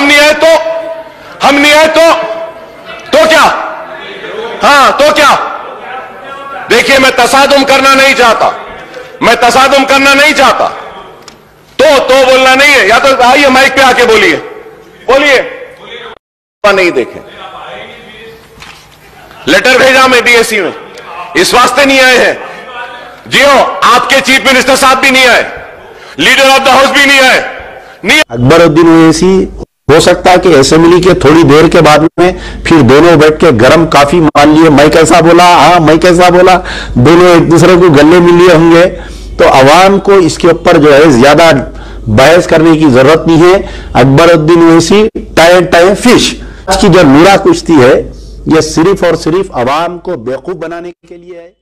हम नहीं आए तो? हम नहीं आए तो? तो क्या? हाँ तो क्या? देखिए, मैं तसादुम करना नहीं चाहता। मैं तसादुम करना नहीं चाहता। तो तो बोलना नहीं है। या तो आइए माइक पे आके बोलिए। बोलिए। नहीं देखे। लेटर भेजा मैं डीएससी में। इस वास्ते नहीं आए हैं। जियो, आपके चीफ मिनिस्टर साहब भी नहीं आए। लीडर ऑफ़ द हाउस भी नहीं आए। नहीं अकबरुद्दीन ओवैसी हो सकता है कि असेंबली के थोड़ी देर के बाद में फिर दोनों बैठ के गर्म काफ़ी मान लिए। मैं कैसा बोला हाँ मैं कैसा बोला, दोनों एक दूसरे को गले मिल लिए होंगे। तो अवाम को इसके ऊपर जो है, ज़्यादा बहस करने की ज़रूरत नहीं है। Akbaruddin Owaisi time time fish. की जो नूरा कुश्ती है यह सिर्फ़ और सिर्फ़ अवाम को बेवकूफ़ बनाने के लिए है।